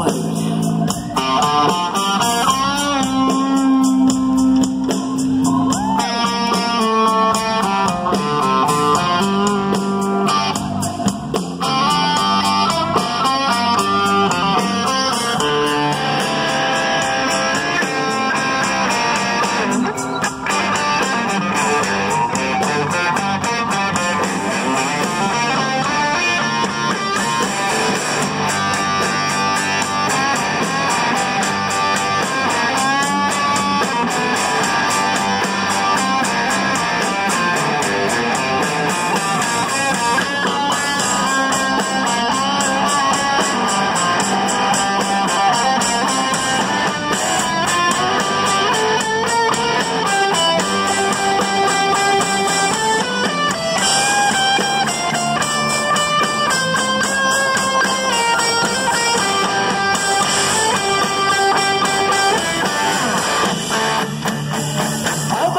money.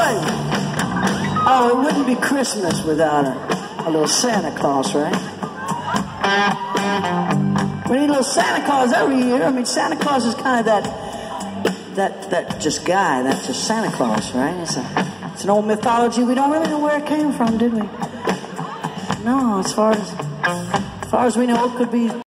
Know, oh, it wouldn't be Christmas without a, a little Santa Claus, right? We need a little Santa Claus every year. I mean, Santa Claus is kind of that, that, that just guy. That's just Santa Claus, right? It's, a, it's an old mythology. We don't really know where it came from, did we? No, as far as, as far as we know, it could be